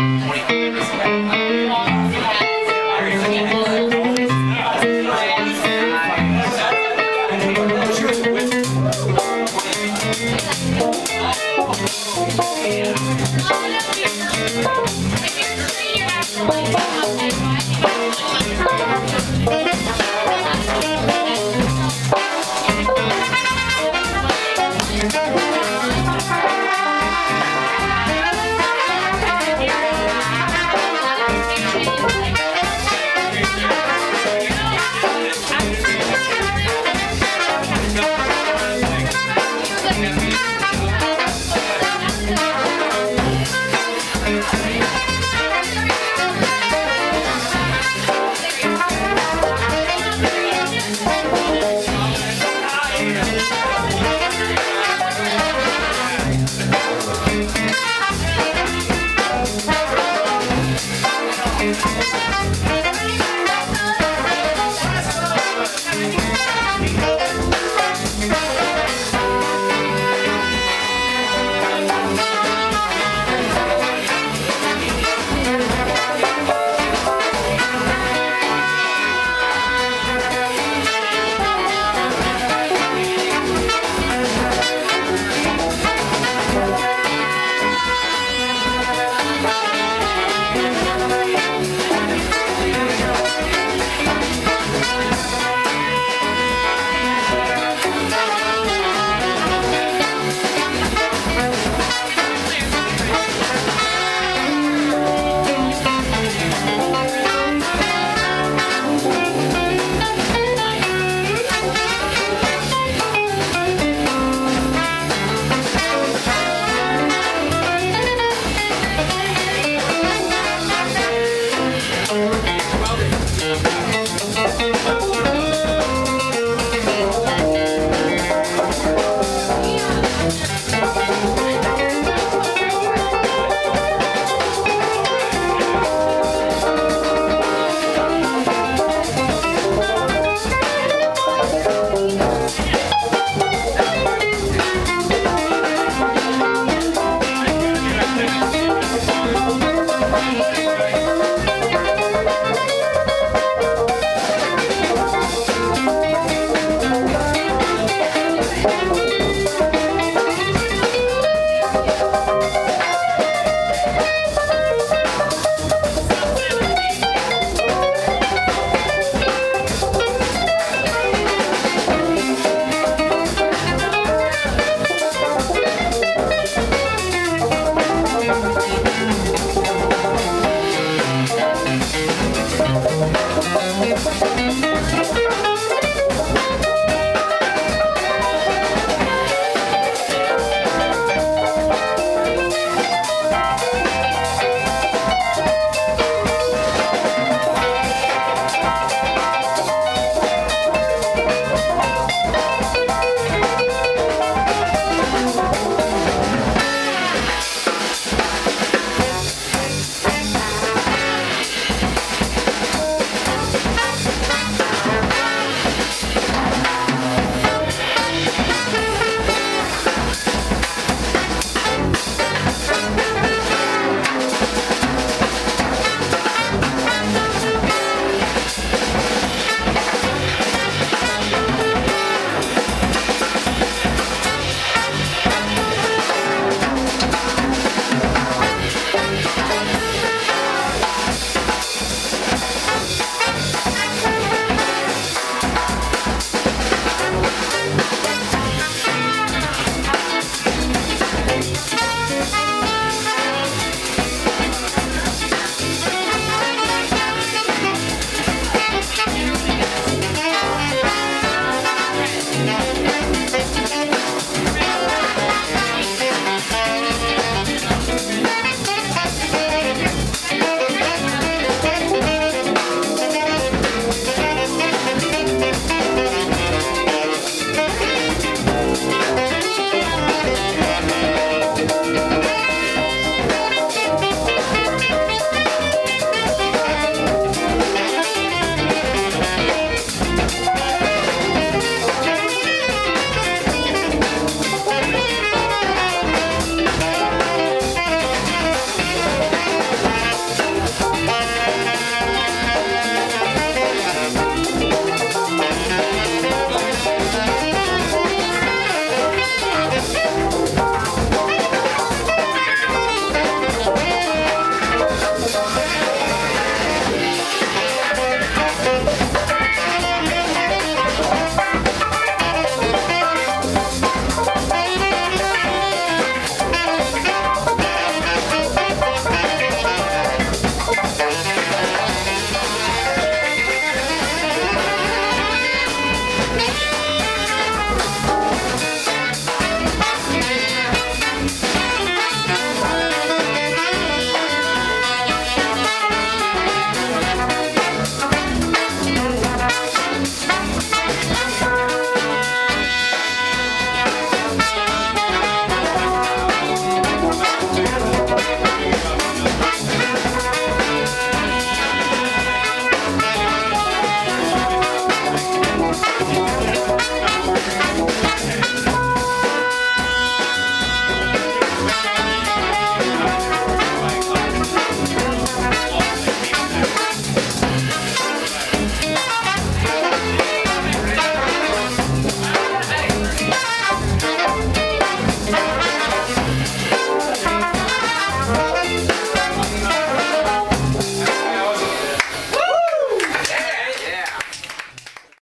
What do you think?